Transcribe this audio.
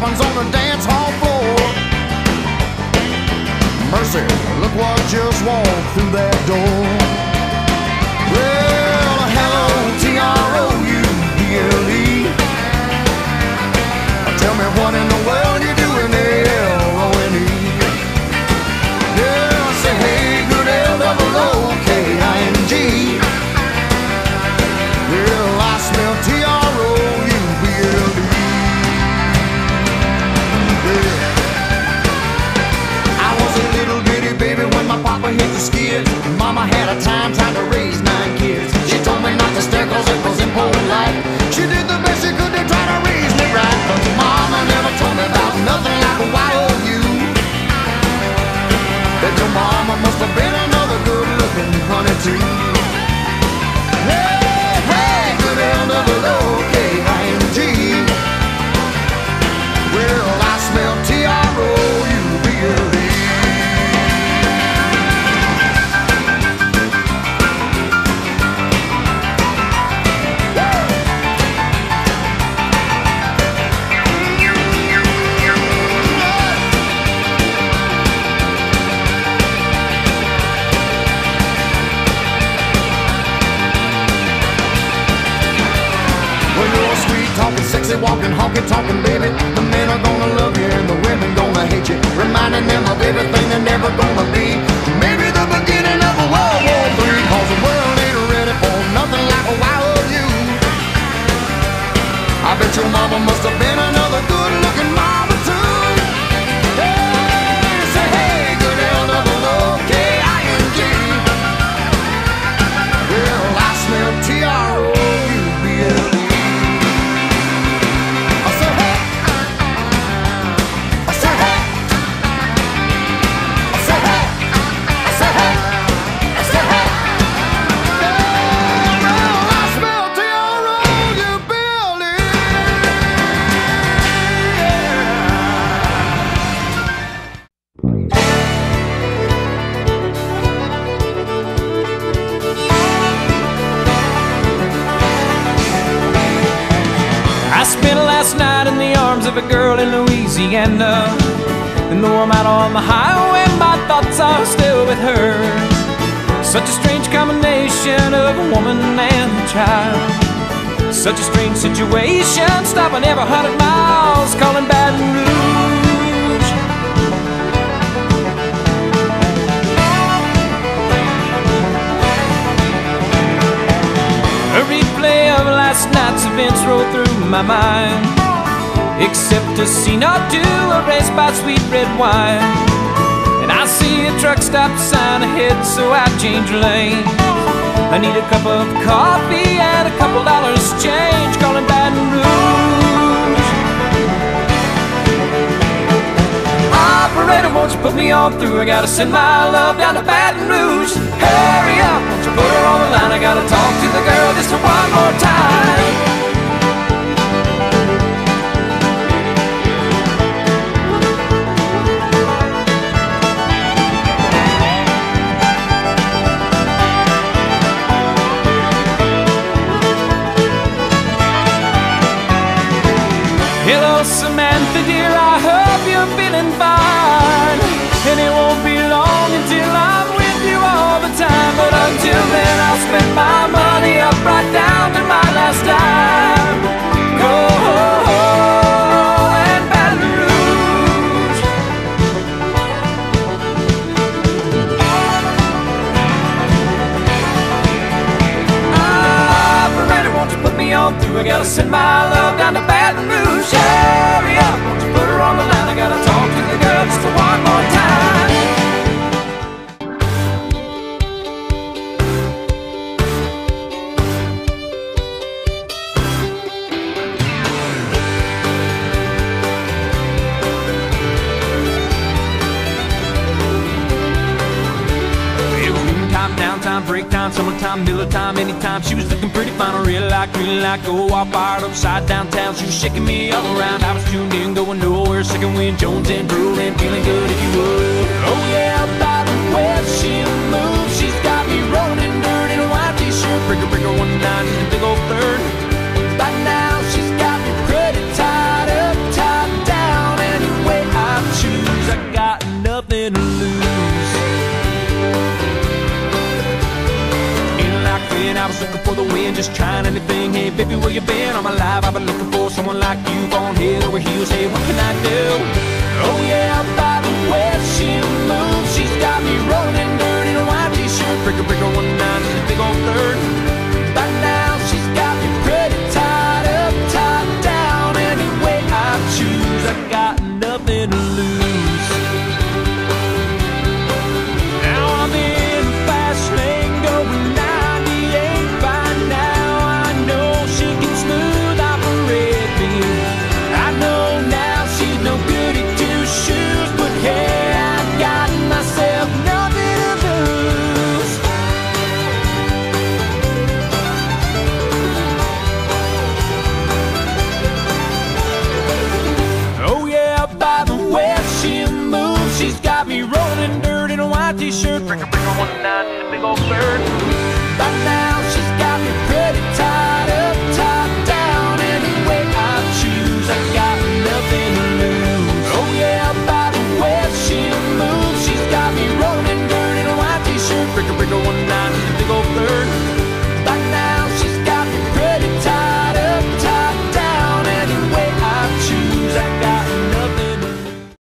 happens on the dance hall floor. Mercy, look what just walked through that door. Mama had a time trying to raise nine walking, honky talking, baby. The men are gonna love you and the women gonna hate you. Reminding them of everything they're never gonna be. Maybe the beginning of a World War III. Cause the world ain't ready for nothing like a Y-O-U. I bet your mama must have been another last night in the arms of a girl in Louisiana. And though I'm out on the highway, my thoughts are still with her. Such a strange combination of a woman and a child. Such a strange situation, stopping every hundred miles, calling Baton Rouge. A replay of last night's events roll through my mind. Except a scene or two erased by sweet red wine. And I see a truck stop sign ahead, so I change lanes. I need a cup of coffee and a couple dollars change, calling Baton Rouge. Operator, won't you put me on through? I gotta send my love down to Baton Rouge. Hurry up, won't you put her on the line? I gotta talk to the girl just one more time. Hello, Samantha, dear, I hope you're feeling fine. And it won't be long until I'm with you all the time. But until then, I'll spend my on through? I gotta send my love down to Baton Rouge. Hurry up, downtime, break time, summertime, middle time, anytime. She was looking pretty fine, I really like, really like. Go all fired upside downtown. She was shaking me all around. I was tuned in, going nowhere. Second wind, Jones and drooling, feeling good if you would. Oh yeah, by the way she moves, she's got me rolling in dirt in a white t-shirt. Breaker, breaker, one nine, she's a big old third. In, just trying anything. Hey, baby, where you been? I'm alive. I've been looking for someone like you, gone head over heels. Hey, what can I do? Oh yeah, by the way she moves, she's got me rolling in dirt in a white t-shirt. Breaker, breaker, one nine, she's a big old third. Bring a one in the big old. By now she's got me pretty tied up, down. Any way I choose, I got nothing to lose. Oh yeah, by the way she moves, she's got me white t-shirt. Bring a one.